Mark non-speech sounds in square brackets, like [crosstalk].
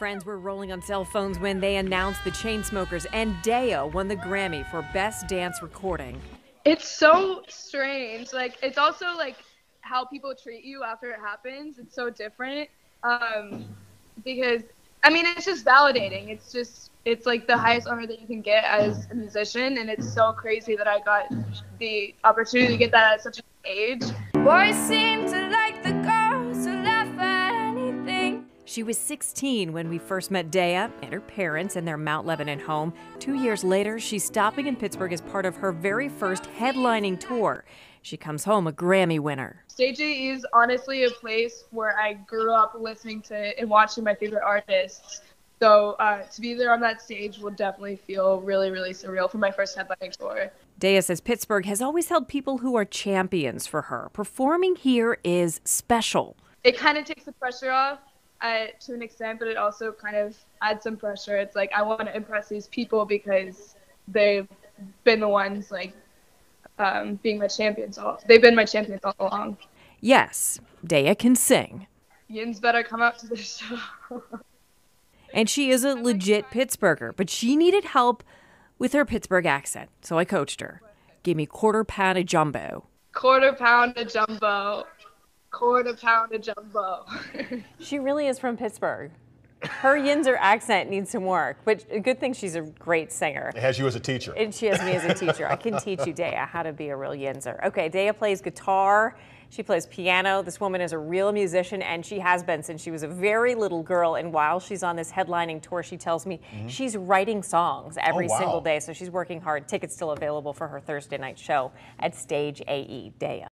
friends were rolling on cell phones when they announced the Chainsmokers and Daya won the Grammy for Best Dance Recording. It's so strange. Like it's also like how people treat you after it happens. It's so different. Um, because I mean, it's just validating. It's just it's like the highest honor that you can get as a musician, and it's so crazy that I got the opportunity to get that at such an age. Boys seem to like She was 16 when we first met Daya and her parents in their Mount Lebanon home. Two years later, she's stopping in Pittsburgh as part of her very first headlining tour. She comes home a Grammy winner. Stage is honestly a place where I grew up listening to and watching my favorite artists. So uh, to be there on that stage will definitely feel really, really surreal for my first headlining tour. Daya says Pittsburgh has always held people who are champions for her. Performing here is special. It kind of takes the pressure off uh, to an extent, but it also kind of adds some pressure. It's like I want to impress these people because they've been the ones like um, being my champions. All they've been my champions all along. Yes, Daya can sing. Yins better come out to the [laughs] show. and she is a legit Pittsburgher, but she needed help with her Pittsburgh accent, so I coached her. Gave me quarter pound of jumbo. Quarter pound of jumbo. Quarter pound of jumbo. [laughs] she really is from Pittsburgh. Her Yinzer accent needs some work, but a good thing she's a great singer. It has you as a teacher. And she has me as a teacher. I can teach you, Daya, how to be a real Yinzer. Okay, Daya plays guitar. She plays piano. This woman is a real musician, and she has been since she was a very little girl. And while she's on this headlining tour, she tells me mm -hmm. she's writing songs every oh, wow. single day. So she's working hard. Tickets still available for her Thursday night show at Stage AE Daya.